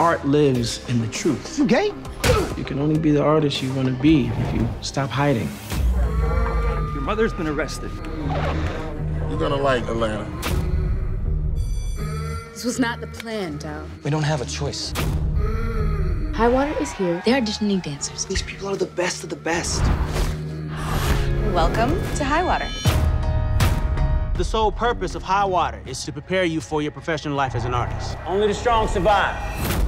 art lives in the truth. You gay? You can only be the artist you want to be if you stop hiding. Your mother's been arrested. You're gonna like Atlanta. This was not the plan, Dow. We don't have a choice. High Water is here. They're auditioning dancers. These people are the best of the best. Welcome to High Water. The sole purpose of High Water is to prepare you for your professional life as an artist. Only the strong survive.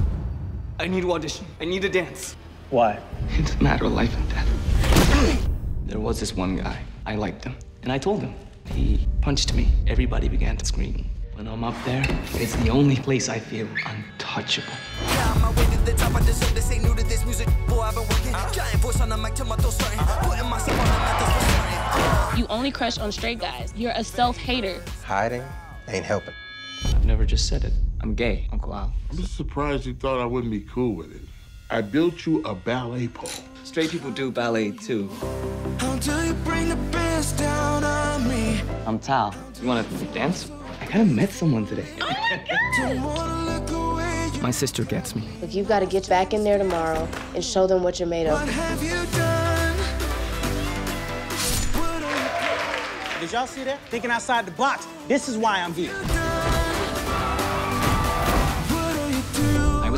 I need to audition. I need to dance. Why? It's a matter of life and death. there was this one guy. I liked him. And I told him. He punched me. Everybody began to scream. When I'm up there, it's the only place I feel untouchable. Yeah, on my way to the top, I deserve this. Ain't new to this music. Boy, I've been working. Giant voice on the mic till my throat starting. Putting myself on the map, that's for. You only crush on straight guys. You're a self-hater. Hiding ain't helping. I've never just said it. I'm gay, Uncle Al. I'm just surprised you thought I wouldn't be cool with it. I built you a ballet pole. Straight people do ballet too. Until you bring the best down on me. I'm Tal. You wanna dance? I kinda met someone today. Oh Don't wanna look away. My sister gets me. Look, you've got to get back in there tomorrow and show them what you're made What of. have you done? Did y'all see that? Thinking outside the box. This is why I'm here.